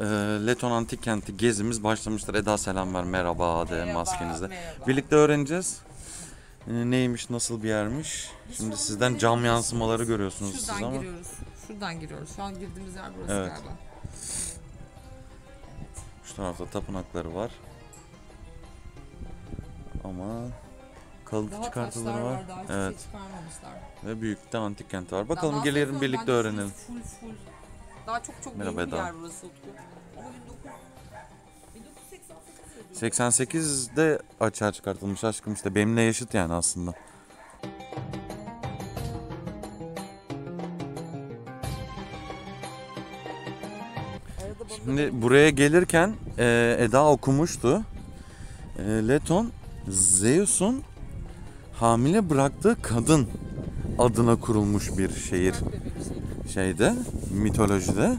e, Leton Antik Kenti gezimiz başlamıştır. Eda selam ver, merhaba de Merhaba, maskenizle. merhaba. Birlikte öğreneceğiz. E, neymiş, nasıl bir yermiş. Şimdi sizden cam yansımaları görüyorsunuz siz Şuradan ama. giriyoruz. Şuradan giriyoruz. Şu an girdiğimiz yer burası Evet. galiba. Şu tarafta tapınakları var. Ama kalıntı Daha çıkartıları var. var. Daha hiçbir Evet. şey. Ve büyükte antik kent var. Bakalım gelelim birlikte öğrenelim. Full full. Daha çok çok Merhaba yeni bir Eda. yer burası Utku. Ama 1900 1988 yazıyor. 88'de açığa çıkartılmış aşkım işte benimle yaşıt yani aslında. Şimdi buraya gelirken e, Eda okumuştu. E, Leton Zeus'un hamile bıraktığı kadın adına kurulmuş bir şehir şeyde mitolojide.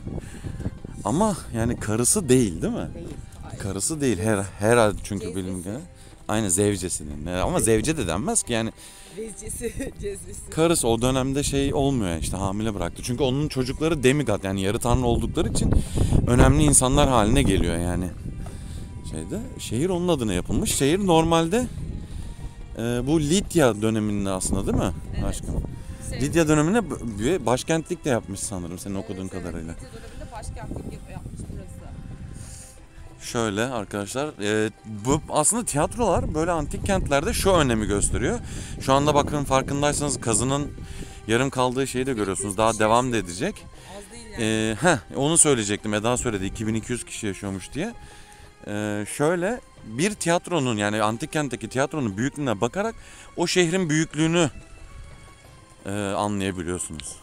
Ama yani karısı değil değil mi? değil. Hayır. Karısı değil her herhalde çünkü Cezvesi. bilim gene. Aynı zevcesinin. Ama zevce de denmez ki yani Vezcesi, cezvesi. karısı o dönemde şey olmuyor işte hamile bıraktı. Çünkü onun çocukları demigod yani yarı tanrı oldukları için önemli insanlar haline geliyor yani. Şeyde şehir onun adına yapılmış. Şehir normalde e, bu Lidya döneminde aslında değil mi Evet. aşkım? Lidya döneminde başkentlik de yapmış sanırım senin okuduğun evet, kadarıyla. Lidya döneminde başkentlik yap- yapmış burası. Şöyle arkadaşlar e, bu aslında tiyatrolar böyle antik kentlerde şu önemi gösteriyor. Şu anda bakın farkındaysanız kazının yarım kaldığı şeyi de görüyorsunuz. Daha devam da edecek. Az değil yani. E, heh, onu söyleyecektim. Eda söyledi 2200 kişi yaşıyormuş diye. E, şöyle bir tiyatronun yani antik kentteki tiyatronun büyüklüğüne bakarak o şehrin büyüklüğünü e, anlayabiliyorsunuz.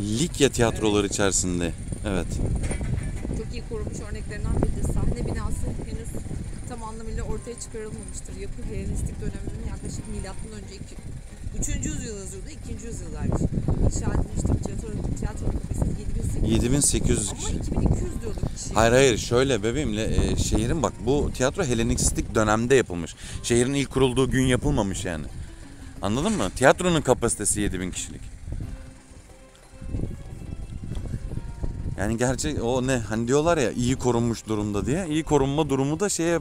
Likya tiyatroları içerisinde. Evet. Çok iyi korunmuş örneklerinden biridir. Sahne binası henüz tam anlamıyla ortaya çıkarılmamıştır. Yapı Helenistik döneminin yaklaşık milattan önce 3. yüzyıl yazıyordu, 2. yüzyıldaymış. İnşa edilmiştir. Tiyatro, tiyatro kapasitesi 7800. 7800 Ama kişi. 2200 diyorduk kişi. Hayır hayır şöyle bebeğimle e, şehrin bak bu tiyatro Helenistik dönemde yapılmış. Şehrin ilk kurulduğu gün yapılmamış yani. Anladın mı? Tiyatronun kapasitesi 7000 kişilik. Yani gerçek o ne hani diyorlar ya iyi korunmuş durumda diye. İyi korunma durumu da şeye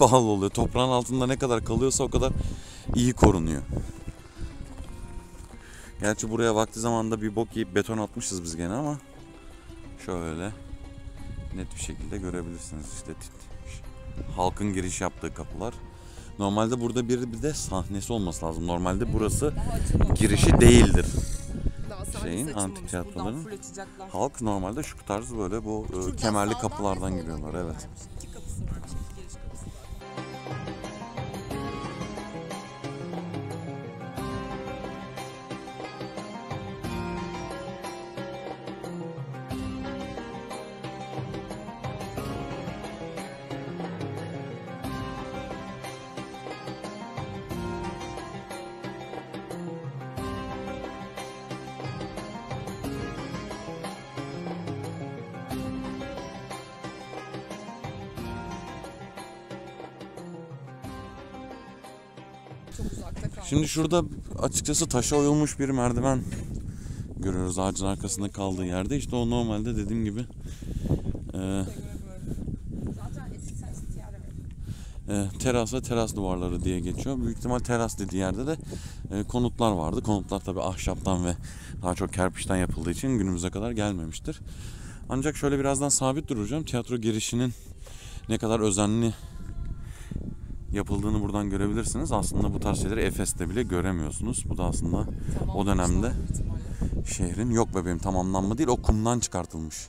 bağlı oluyor. Toprağın altında ne kadar kalıyorsa o kadar iyi korunuyor. Gerçi buraya vakti zamanda bir bok yiyip beton atmışız biz gene ama şöyle net bir şekilde görebilirsiniz işte halkın giriş yaptığı kapılar. Normalde burada bir, bir de sahnesi olması lazım. Normalde burası girişi değildir. Şeyin, antik tiyatroların. Halk normalde şu tarz böyle bu e, kemerli kapılardan giriyorlar evet. Şimdi şurada açıkçası taşa oyulmuş bir merdiven görüyoruz ağacın arkasında kaldığı yerde. İşte o normalde dediğim gibi e, e, teras ve teras duvarları diye geçiyor. Büyük ihtimal teras dediği yerde de e, konutlar vardı. Konutlar tabi ahşaptan ve daha çok kerpiçten yapıldığı için günümüze kadar gelmemiştir. Ancak şöyle birazdan sabit duracağım. Tiyatro girişinin ne kadar özenli yapıldığını buradan görebilirsiniz. Aslında bu tarz şeyleri Efes'te bile göremiyorsunuz. Bu da aslında o dönemde şehrin yok bebeğim tamamlanma değil o kumdan çıkartılmış.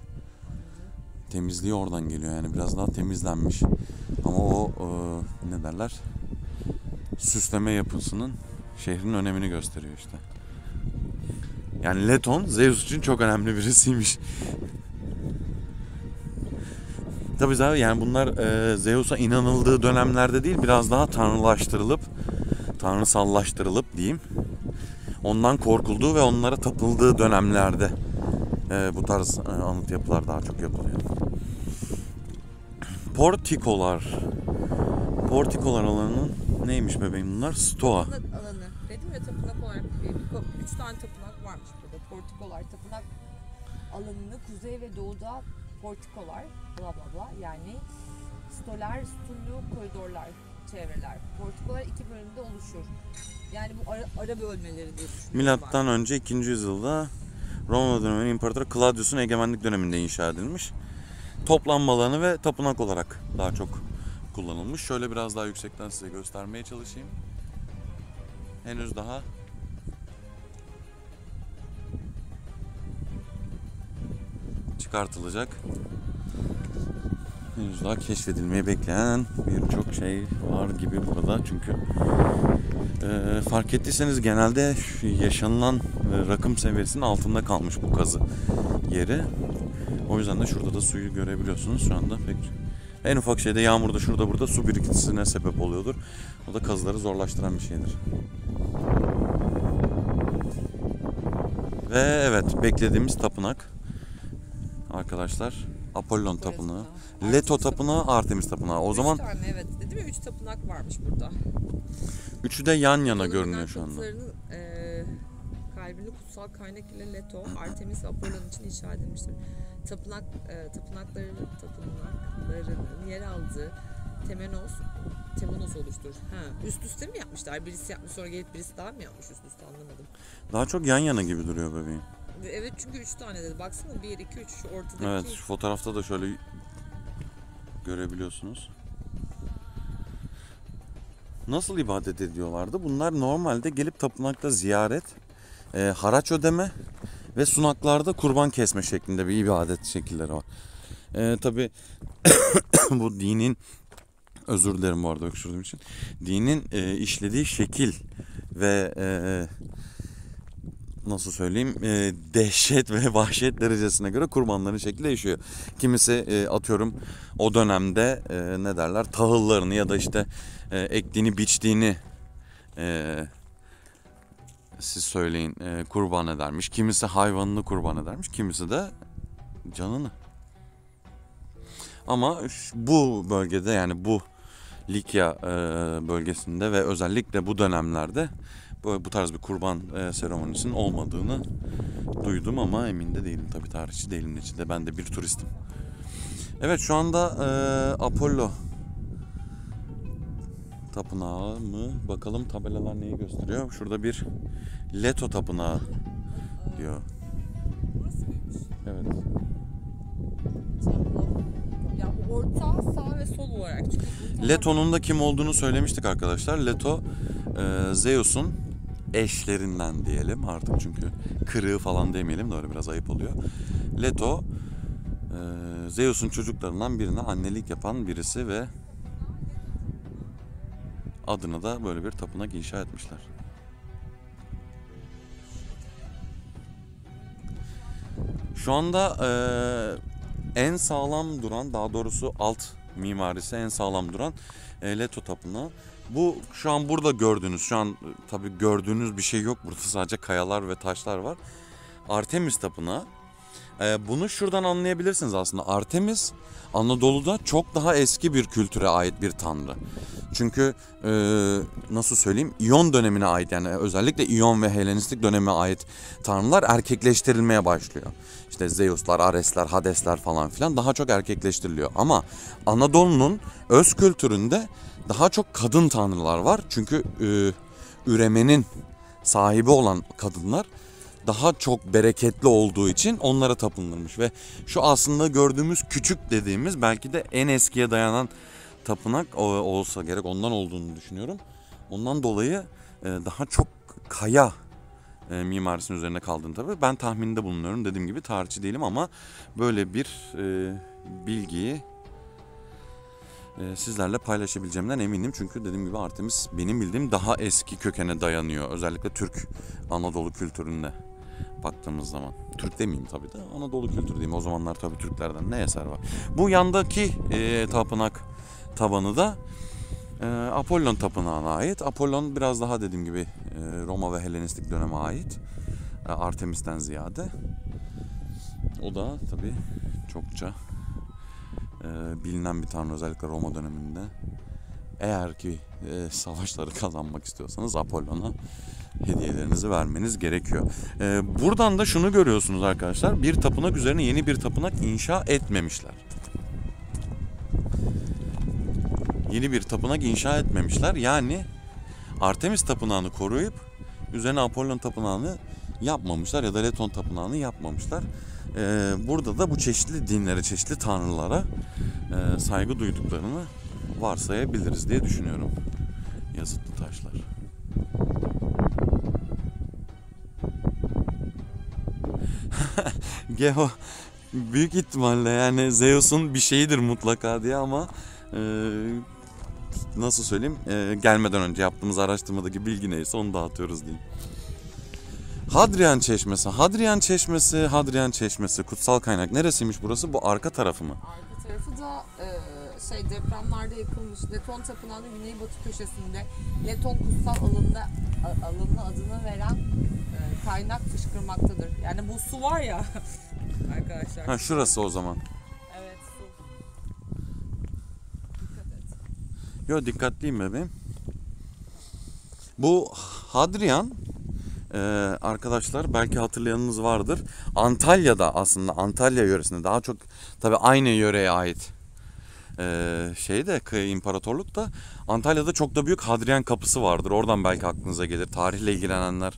Temizliği oradan geliyor yani biraz daha temizlenmiş. Ama o e, ne derler süsleme yapısının şehrin önemini gösteriyor işte. Yani Leton Zeus için çok önemli birisiymiş. Tabii zaten yani bunlar e, Zeus'a inanıldığı dönemlerde değil biraz daha tanrılaştırılıp tanrısallaştırılıp diyeyim. Ondan korkulduğu ve onlara tapıldığı dönemlerde e, bu tarz e, anıt yapılar daha çok yapılıyor. Portikolar. Portikolar alanının neymiş bebeğim bunlar? Stoa. Tapınak alanı. Dedim ya tapınak olarak bir, üç tane tapınak varmış burada. Portikolar tapınak alanını kuzey ve doğuda portikolar bla bla bla yani stoler, stullu koridorlar, çevreler. Portikolar iki bölümde oluşur. Yani bu ara, ara bölmeleri diye Milattan önce 2. yüzyılda Roma döneminin İmparatoru Claudius'un egemenlik döneminde inşa edilmiş. Toplanma alanı ve tapınak olarak daha çok kullanılmış. Şöyle biraz daha yüksekten size göstermeye çalışayım. Henüz daha çıkartılacak. Henüz daha keşfedilmeyi bekleyen birçok şey var gibi burada. Çünkü ee, fark ettiyseniz genelde yaşanılan e, rakım seviyesinin altında kalmış bu kazı yeri. O yüzden de şurada da suyu görebiliyorsunuz şu anda pek en ufak şeyde yağmurda şurada burada su birikintisine sebep oluyordur. O da kazıları zorlaştıran bir şeydir. Ve evet beklediğimiz tapınak arkadaşlar Apollon Burası tapınağı. da. Leto Artemis tapınağı, Artemis tapınağı. O Üç zaman tane evet. Dedim ya üç tapınak varmış burada. üçü de yan yana görünüyor şu anda. tapınaklarının, eee, kalbini kutsal kaynak ile Leto, Artemis ve Apollon için inşa edilmiştir. Tapınak, eee tapınakları, tapınaklarının yer aldığı Temenos, Temenos oluşturur. Ha, üst üste mi yapmışlar? Birisi yapmış sonra gelip birisi daha mı yapmış üst üste anlamadım. Daha çok yan yana gibi duruyor bebeğim. Ve Evet çünkü üç tane dedi. Baksana bir, iki, üç şu ortadaki. Evet şu fotoğrafta da şöyle görebiliyorsunuz. Nasıl ibadet ediyorlardı? Bunlar normalde gelip tapınakta ziyaret, e, haraç ödeme ve sunaklarda kurban kesme şeklinde bir ibadet şekilleri var. E, Tabi bu dinin özür dilerim bu arada öksürdüğüm için. Dinin e, işlediği şekil ve e, nasıl söyleyeyim e, dehşet ve vahşet derecesine göre kurbanların şekli değişiyor. Kimisi e, atıyorum o dönemde e, ne derler tahıllarını ya da işte e, ektiğini biçtiğini e, siz söyleyin e, kurban edermiş. Kimisi hayvanını kurban edermiş. Kimisi de canını. Ama bu bölgede yani bu Likya e, bölgesinde ve özellikle bu dönemlerde bu, bu tarz bir kurban e, seremonisinin olmadığını duydum ama emin de değilim tabii tarihçi değilim içinde ben de bir turistim. Evet şu anda e, Apollo tapınağı mı? Bakalım tabelalar neyi gösteriyor? Şurada bir Leto tapınağı diyor. Evet. Orta, sağ ve sol olarak. Leto'nun da kim olduğunu söylemiştik arkadaşlar. Leto e, Zeus'un eşlerinden diyelim artık çünkü kırığı falan demeyelim de biraz ayıp oluyor. Leto e, Zeus'un çocuklarından birine annelik yapan birisi ve adına da böyle bir tapınak inşa etmişler. Şu anda e, en sağlam duran daha doğrusu alt mimarisi en sağlam duran e, Leto Tapınağı. Bu şu an burada gördüğünüz şu an tabi gördüğünüz bir şey yok burada sadece kayalar ve taşlar var. Artemis Tapınağı. E, bunu şuradan anlayabilirsiniz aslında. Artemis Anadolu'da çok daha eski bir kültüre ait bir tanrı. Çünkü e, nasıl söyleyeyim İyon dönemine ait yani özellikle İyon ve Helenistik döneme ait tanrılar erkekleştirilmeye başlıyor. İşte Zeus'lar, Ares'ler, Hades'ler falan filan daha çok erkekleştiriliyor. Ama Anadolu'nun öz kültüründe daha çok kadın tanrılar var. Çünkü e, üremenin sahibi olan kadınlar daha çok bereketli olduğu için onlara tapınılmış ve şu aslında gördüğümüz küçük dediğimiz belki de en eskiye dayanan tapınak olsa gerek ondan olduğunu düşünüyorum. Ondan dolayı e, daha çok kaya e, mimarisinin üzerine kaldığını tabii. Ben tahminde bulunuyorum. Dediğim gibi tarihçi değilim ama böyle bir e, bilgiyi sizlerle paylaşabileceğimden eminim. Çünkü dediğim gibi Artemis benim bildiğim daha eski kökene dayanıyor. Özellikle Türk Anadolu kültüründe baktığımız zaman. Türk demeyeyim tabii de Anadolu kültürü diyeyim. O zamanlar tabii Türklerden ne eser var. Bu yandaki e, tapınak tabanı da e, Apollon tapınağına ait. Apollon biraz daha dediğim gibi e, Roma ve Helenistik döneme ait. E, Artemis'ten ziyade. O da tabii çokça e, bilinen bir tanrı özellikle Roma döneminde. Eğer ki e, savaşları kazanmak istiyorsanız Apollon'a hediyelerinizi vermeniz gerekiyor. E, buradan da şunu görüyorsunuz arkadaşlar. Bir tapınak üzerine yeni bir tapınak inşa etmemişler. Yeni bir tapınak inşa etmemişler. Yani Artemis tapınağını koruyup üzerine Apollon tapınağını yapmamışlar ya da Leton tapınağını yapmamışlar. Ee, burada da bu çeşitli dinlere, çeşitli tanrılara e, saygı duyduklarını varsayabiliriz diye düşünüyorum. Yazıtlı taşlar. Geho büyük ihtimalle yani Zeus'un bir şeyidir mutlaka diye ama e, nasıl söyleyeyim e, gelmeden önce yaptığımız araştırmadaki bilgi neyse onu dağıtıyoruz diyeyim. Hadrian Çeşmesi, Hadrian Çeşmesi, Hadrian Çeşmesi kutsal kaynak neresiymiş burası? Bu arka tarafı mı? Arka tarafı da e, şey depremlerde yıkılmış Leton Tapınağı'nın güneybatı köşesinde Leton kutsal alında a- alanına adını veren e, kaynak fışkırmaktadır. Yani bu su var ya arkadaşlar. Ha şurası o zaman. Evet su. Dikkat et. Yo dikkatliyim bebeğim. Bu Hadrian e, arkadaşlar belki hatırlayanınız vardır. Antalya'da aslında Antalya yöresinde daha çok tabi aynı yöreye ait e, şeyde Kaya İmparatorluk da Antalya'da çok da büyük Hadrian kapısı vardır. Oradan belki aklınıza gelir. Tarihle ilgilenenler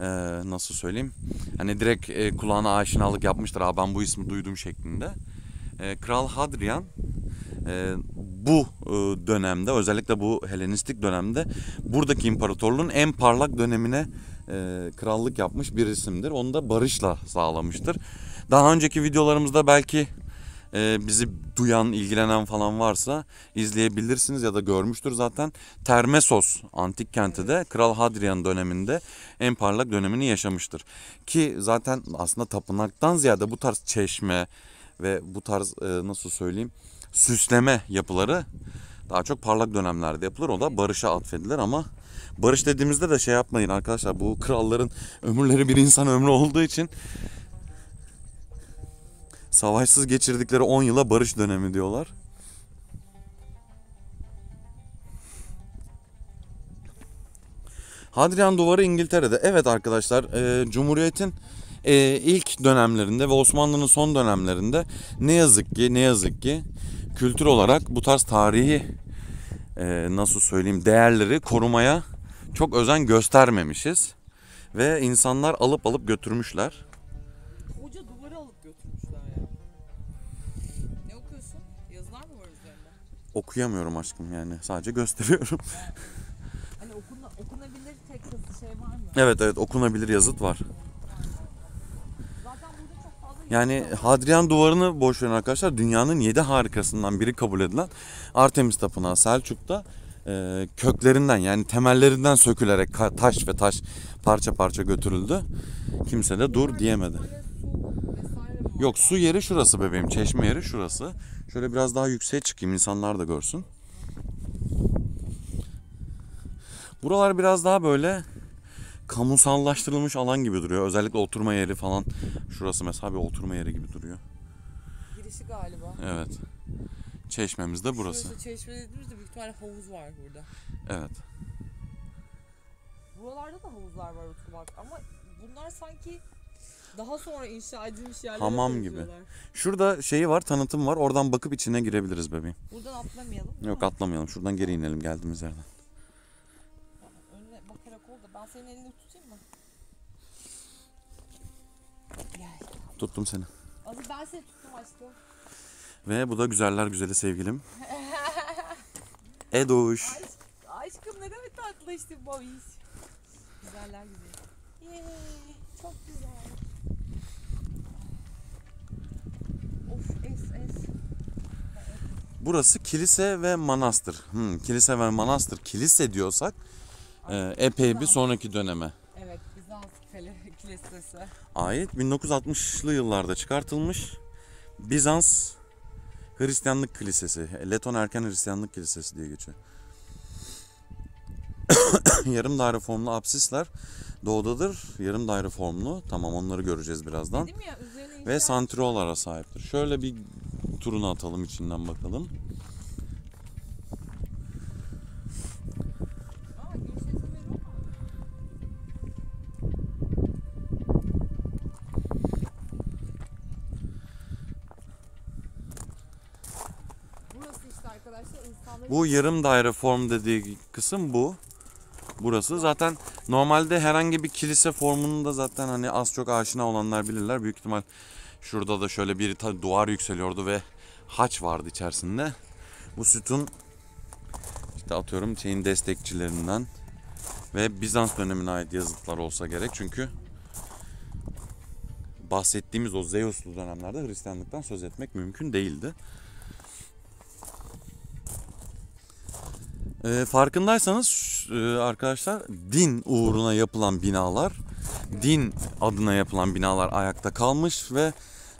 e, nasıl söyleyeyim? Hani direkt e, kulağına aşinalık yapmıştır. Ha ben bu ismi duydum şeklinde. E, Kral Hadrian e, bu e, dönemde özellikle bu Helenistik dönemde buradaki imparatorluğun en parlak dönemine e, krallık yapmış bir isimdir. Onu da barışla sağlamıştır. Daha önceki videolarımızda belki e, bizi duyan, ilgilenen falan varsa izleyebilirsiniz ya da görmüştür zaten. Termesos antik kenti de Kral Hadrian döneminde en parlak dönemini yaşamıştır. Ki zaten aslında tapınaktan ziyade bu tarz çeşme ve bu tarz e, nasıl söyleyeyim süsleme yapıları daha çok parlak dönemlerde yapılır. O da barışa atfedilir ama barış dediğimizde de şey yapmayın arkadaşlar. Bu kralların ömürleri bir insan ömrü olduğu için savaşsız geçirdikleri 10 yıla barış dönemi diyorlar. Hadrian Duvarı İngiltere'de. Evet arkadaşlar, e, Cumhuriyet'in e, ilk dönemlerinde ve Osmanlı'nın son dönemlerinde ne yazık ki ne yazık ki kültür olarak bu tarz tarihi e, nasıl söyleyeyim değerleri korumaya çok özen göstermemişiz ve insanlar alıp alıp götürmüşler. Koca duvarı alıp götürmüşler ya. Ne okuyorsun? Yazılar mı var üzerinde? Okuyamıyorum aşkım yani sadece gösteriyorum. Hani okuna, okunabilir tek yazı şey var mı? evet evet okunabilir yazıt var. Yani Hadrian Duvarı'nı boş verin arkadaşlar. Dünyanın yedi harikasından biri kabul edilen Artemis Tapınağı Selçuk'ta e, köklerinden yani temellerinden sökülerek taş ve taş parça parça götürüldü. Kimse de dur diyemedi. Yok su yeri şurası bebeğim. Çeşme yeri şurası. Şöyle biraz daha yükseğe çıkayım insanlar da görsün. Buralar biraz daha böyle kamusallaştırılmış alan gibi duruyor. Özellikle oturma yeri falan. Şurası mesela bir oturma yeri gibi duruyor. Girişi galiba. Evet. Çeşmemiz de burası. Şurası çeşme dediğimizde büyük ihtimalle havuz var burada. Evet. Buralarda da havuzlar var oturmak ama bunlar sanki daha sonra inşa edilmiş yerlere Hamam gibi. benziyorlar. Şurada şeyi var, tanıtım var. Oradan bakıp içine girebiliriz bebeğim. Buradan atlamayalım. değil Yok mi? atlamayalım. Şuradan geri inelim geldiğimiz yerden. Önüne bakarak ol da ben senin elini tutayım mı? Gel. Tuttum seni. Azı ben seni tuttum aşkım. Ve bu da güzeller güzeli sevgilim. Edoş. Aşk, aşkım ne kadar tatlı işte bu iş. Güzeller güzel. Yeee çok güzel. Of es es. Burası kilise ve manastır. Hmm, kilise ve manastır. Kilise diyorsak e, epey bir sonraki döneme Evet Bizans kilisesi. ait. 1960'lı yıllarda çıkartılmış Bizans Hristiyanlık Kilisesi. Leton Erken Hristiyanlık Kilisesi diye geçiyor. yarım daire formlu apsisler doğudadır. Yarım daire formlu. Tamam onları göreceğiz birazdan. Ya Ve santriolara sahiptir. Şöyle bir turunu atalım içinden bakalım. Bu yarım daire form dediği kısım bu. Burası zaten normalde herhangi bir kilise formunu da zaten hani az çok aşina olanlar bilirler. Büyük ihtimal şurada da şöyle bir duvar yükseliyordu ve haç vardı içerisinde. Bu sütun işte atıyorum şeyin destekçilerinden ve Bizans dönemine ait yazıtlar olsa gerek. Çünkü bahsettiğimiz o Zeus'lu dönemlerde Hristiyanlıktan söz etmek mümkün değildi. Ee, farkındaysanız e, arkadaşlar din uğruna yapılan binalar, din adına yapılan binalar ayakta kalmış ve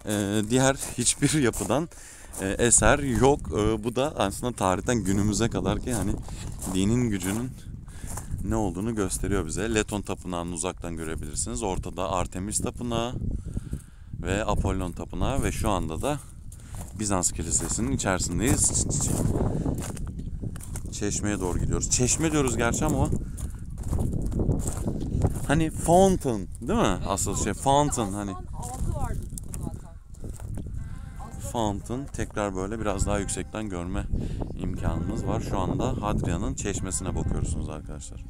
e, diğer hiçbir yapıdan e, eser yok. E, bu da aslında tarihten günümüze kadar ki hani dinin gücünün ne olduğunu gösteriyor bize. Leton Tapınağı'nı uzaktan görebilirsiniz. Ortada Artemis Tapınağı ve Apollon Tapınağı ve şu anda da Bizans Kilisesi'nin içerisindeyiz. Çeşmeye doğru gidiyoruz. Çeşme diyoruz gerçi ama hani fountain değil mi? Asıl şey fountain hani fountain tekrar böyle biraz daha yüksekten görme imkanımız var. Şu anda Hadrian'ın çeşmesine bakıyorsunuz arkadaşlar.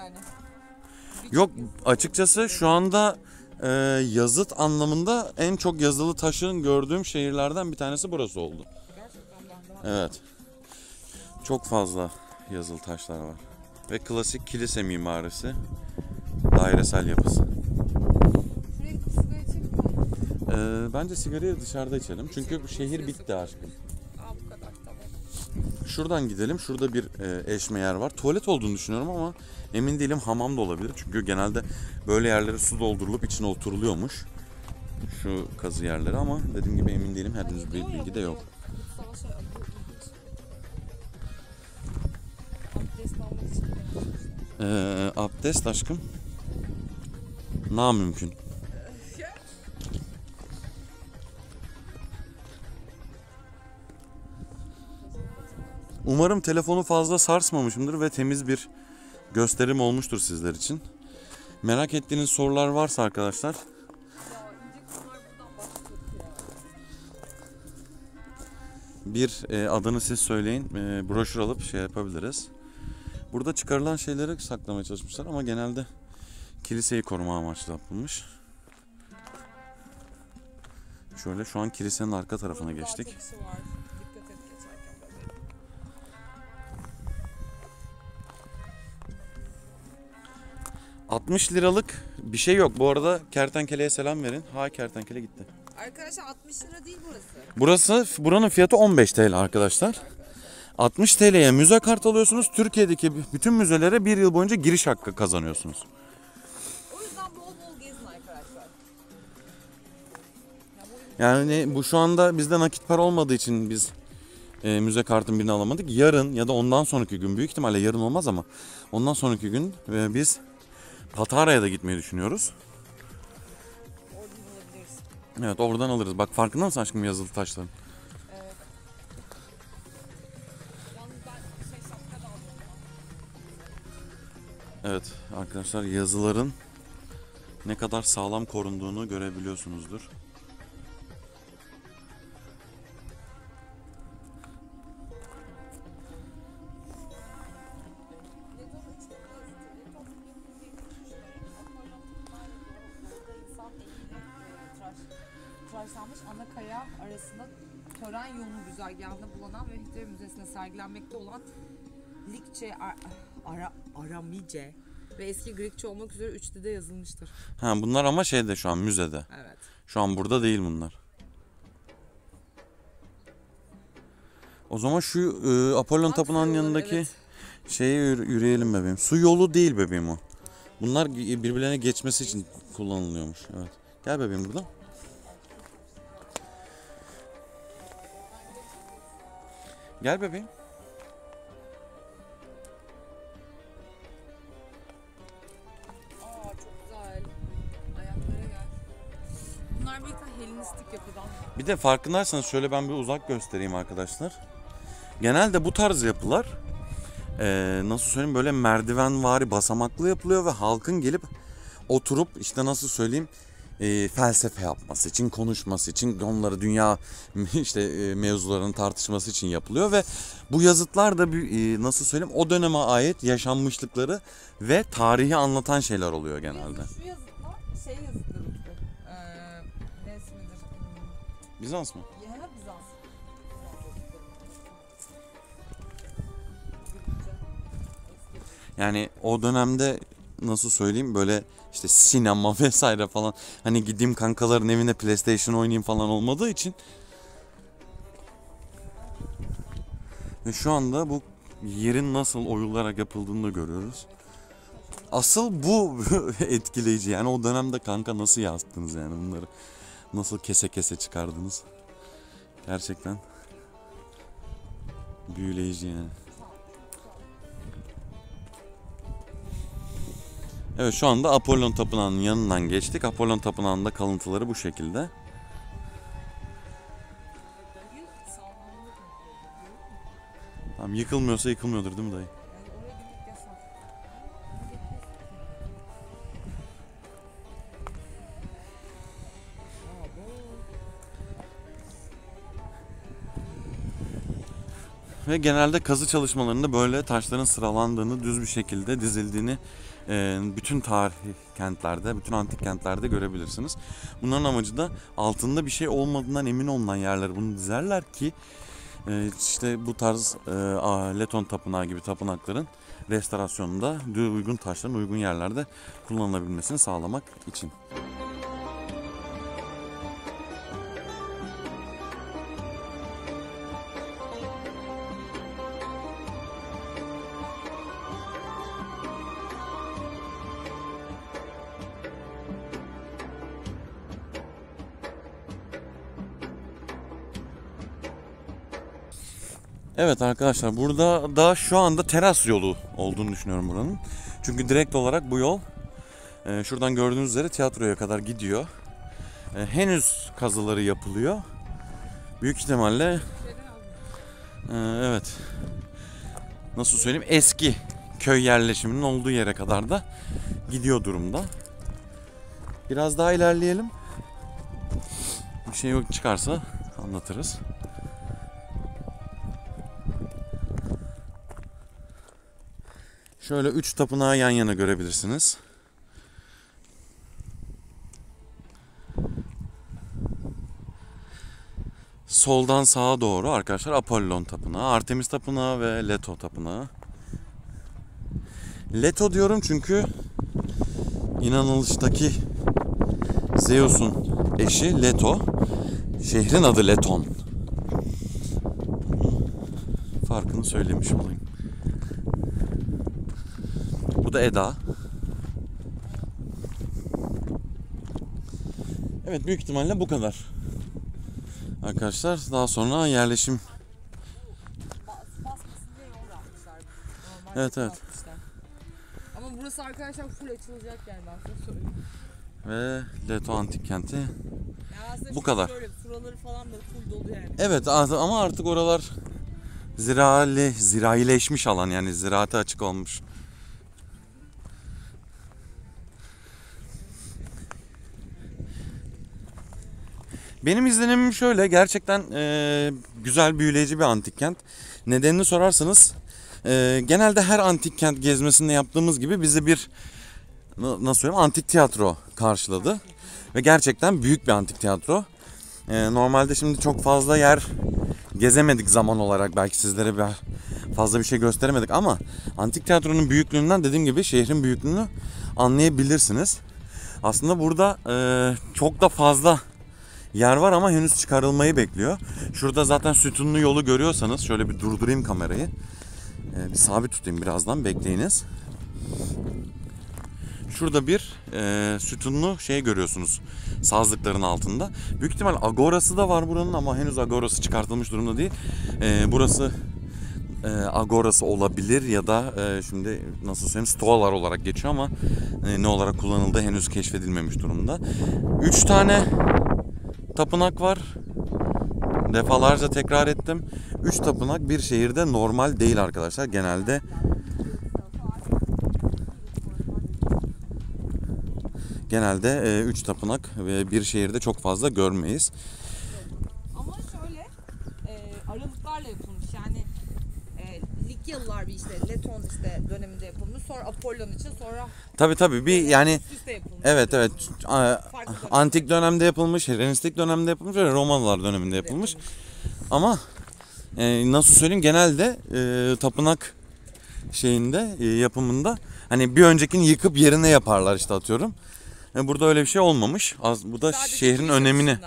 yani. Yok açıkçası şu anda e, yazıt anlamında en çok yazılı taşın gördüğüm şehirlerden bir tanesi burası oldu. Evet. Çok fazla yazılı taşlar var. Ve klasik kilise mimarisi. Dairesel yapısı. Ee, bence sigarayı dışarıda içelim. Çünkü şehir bitti aşkım. Şuradan gidelim. Şurada bir e, eşme yer var. Tuvalet olduğunu düşünüyorum ama emin değilim hamam da olabilir. Çünkü genelde böyle yerlere su doldurulup içine oturuluyormuş. Şu kazı yerleri ama dediğim gibi emin değilim. Henüz bir bilgi de yok. Ee, abdest aşkım. Na mümkün. Umarım telefonu fazla sarsmamışımdır ve temiz bir gösterim olmuştur sizler için. Merak ettiğiniz sorular varsa arkadaşlar bir e, adını siz söyleyin e, broşür alıp şey yapabiliriz. Burada çıkarılan şeyleri saklamaya çalışmışlar ama genelde kiliseyi koruma amaçlı yapılmış. Şöyle şu an kilisenin arka tarafına geçtik. 60 liralık bir şey yok. Bu arada kertenkeleye selam verin. Ha kertenkele gitti. Arkadaşlar 60 lira değil burası. Burası buranın fiyatı 15 TL arkadaşlar. 60 TL'ye müze kart alıyorsunuz. Türkiye'deki bütün müzelere bir yıl boyunca giriş hakkı kazanıyorsunuz. O yüzden bol bol gezin arkadaşlar. Yani bu şu anda bizde nakit para olmadığı için biz e, müze kartın birini alamadık. Yarın ya da ondan sonraki gün büyük ihtimalle yarın olmaz ama ondan sonraki gün e, biz Patara'ya da gitmeyi düşünüyoruz. Evet oradan alırız. Bak farkında mısın aşkım yazılı taşların? Evet arkadaşlar yazıların ne kadar sağlam korunduğunu görebiliyorsunuzdur. Tıraşlanmış ana kaya arasında tören yolu güzergahında bulunan ve Hitler Müzesi'nde sergilenmekte olan Likçe, Ar- Ara, Aramice ve eski Grekçe olmak üzere üç dilde yazılmıştır. Ha bunlar ama şeyde şu an müzede. Evet. Şu an burada değil bunlar. O zaman şu e, Apollon Tapınağı'nın yanındaki evet. şeye yürü- yürüyelim bebeğim. Su yolu değil bebeğim o. Bunlar birbirlerine geçmesi için kullanılıyormuş. Evet. Gel bebeğim buradan. Gel bebeğim. Aa çok güzel. Ayaklara gel. Bunlar bir de Helenistik yapıdan. Bir de farkındaysanız şöyle ben bir uzak göstereyim arkadaşlar. Genelde bu tarz yapılar e, nasıl söyleyeyim böyle merdivenvari basamaklı yapılıyor ve halkın gelip oturup işte nasıl söyleyeyim eee, felsefe yapması için, konuşması için, onları dünya işte eee, mevzularını tartışması için yapılıyor ve bu yazıtlar da bir, eee, nasıl söyleyeyim o döneme ait yaşanmışlıkları ve tarihi anlatan şeyler oluyor genelde. Şu yazıtlar şey yazıtları Utku. Ee, ne ismidir? Bizans mı? Ya Bizans. Yani o dönemde nasıl söyleyeyim böyle işte sinema vesaire falan. Hani gideyim kankaların evine PlayStation oynayayım falan olmadığı için. Ve şu anda bu yerin nasıl oyularak yapıldığını da görüyoruz. Asıl bu etkileyici. Yani o dönemde kanka nasıl yazdınız yani bunları? Nasıl kese kese çıkardınız? Gerçekten büyüleyici yani. Evet şu anda Apollon Tapınağı'nın yanından geçtik. Apollon Tapınağı'nda kalıntıları bu şekilde. Tamam yıkılmıyorsa yıkılmıyordur değil mi dayı? Ve genelde kazı çalışmalarında böyle taşların sıralandığını, düz bir şekilde dizildiğini bütün tarihi kentlerde, bütün antik kentlerde görebilirsiniz. Bunların amacı da altında bir şey olmadığından emin olunan yerlere bunu dizerler ki e, işte bu tarz e, Leton Tapınağı gibi tapınakların restorasyonunda uygun taşların uygun yerlerde kullanılabilmesini sağlamak için. Evet arkadaşlar burada da şu anda teras yolu olduğunu düşünüyorum buranın. Çünkü direkt olarak bu yol e, şuradan gördüğünüz üzere tiyatroya kadar gidiyor. E, henüz kazıları yapılıyor. Büyük ihtimalle e, evet nasıl söyleyeyim eski köy yerleşiminin olduğu yere kadar da gidiyor durumda. Biraz daha ilerleyelim. Bir şey yok çıkarsa anlatırız. Şöyle üç tapınağı yan yana görebilirsiniz. Soldan sağa doğru arkadaşlar Apollon Tapınağı, Artemis Tapınağı ve Leto Tapınağı. Leto diyorum çünkü inanılıştaki Zeus'un eşi Leto. Şehrin adı Leton. Farkını söylemiş olayım. Bu da Eda. Evet büyük ihtimalle bu kadar. Arkadaşlar daha sonra yerleşim Evet, evet. Ama burası arkadaşlar full açılacak yani ben size söyleyeyim. ve Leto Antik Kenti. Yani Bu kadar. Şöyle, falan da full dolu yani. Evet ama artık oralar zirali, ziraileşmiş alan yani ziraate açık olmuş. Benim izlenimim şöyle gerçekten e, güzel büyüleyici bir antik kent. Nedenini sorarsanız e, genelde her antik kent gezmesinde yaptığımız gibi bizi bir na- nasıl söyleyeyim antik tiyatro karşıladı. Ve gerçekten büyük bir antik tiyatro. E, normalde şimdi çok fazla yer gezemedik zaman olarak belki sizlere bir fazla bir şey gösteremedik ama antik tiyatronun büyüklüğünden dediğim gibi şehrin büyüklüğünü anlayabilirsiniz. Aslında burada e, çok da fazla yer var ama henüz çıkarılmayı bekliyor. Şurada zaten sütunlu yolu görüyorsanız şöyle bir durdurayım kamerayı. E, bir sabit tutayım birazdan bekleyiniz. Şurada bir e, sütunlu şey görüyorsunuz sazlıkların altında. Büyük ihtimal agorası da var buranın ama henüz agorası çıkartılmış durumda değil. E, burası e, agorası olabilir ya da e, şimdi nasıl söyleyeyim stoalar olarak geçiyor ama e, ne olarak kullanıldığı henüz keşfedilmemiş durumda. Üç tane tapınak var. Defalarca tekrar ettim. 3 tapınak bir şehirde normal değil arkadaşlar. Genelde genelde 3 tapınak ve bir şehirde çok fazla görmeyiz. Ama şöyle e, aralıklarla yapılmış yani Likyalılar bir işte Leton işte döneminde yapılmış sonra Apollon için sonra Tabi tabi bir yani üst üste yapılmış. evet evet a- Farklı dönem. antik dönemde yapılmış, Helenistik dönemde yapılmış ve Romalılar döneminde yapılmış. Ama e, nasıl söyleyeyim genelde e, tapınak şeyinde e, yapımında hani bir öncekini yıkıp yerine yaparlar işte atıyorum. E, burada öyle bir şey olmamış. Az, bu da Sadece şehrin önemini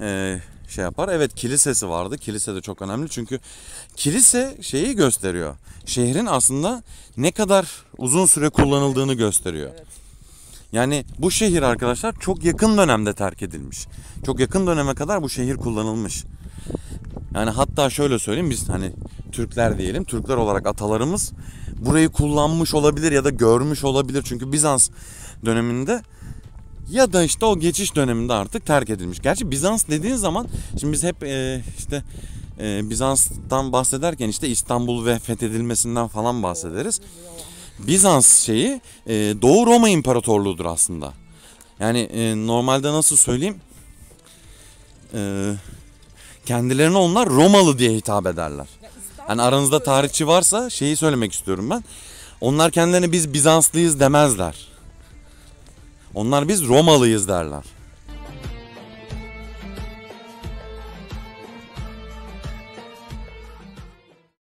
e, şey yapar. Evet kilisesi vardı. Kilise de çok önemli çünkü kilise şeyi gösteriyor. Şehrin aslında ne kadar uzun süre kullanıldığını gösteriyor. Evet. Yani bu şehir arkadaşlar çok yakın dönemde terk edilmiş. Çok yakın döneme kadar bu şehir kullanılmış. Yani hatta şöyle söyleyeyim biz hani Türkler diyelim. Türkler olarak atalarımız burayı kullanmış olabilir ya da görmüş olabilir. Çünkü Bizans döneminde ya da işte o geçiş döneminde artık terk edilmiş. Gerçi Bizans dediğin zaman şimdi biz hep e, işte e, Bizans'tan bahsederken işte İstanbul ve fethedilmesinden falan bahsederiz. Bizans şeyi e, Doğu Roma İmparatorluğu'dur aslında. Yani e, normalde nasıl söyleyeyim? E, kendilerine onlar Romalı diye hitap ederler. Hani aranızda tarihçi varsa şeyi söylemek istiyorum ben. Onlar kendilerine biz Bizanslıyız demezler. Onlar biz Romalıyız derler.